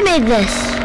I made this.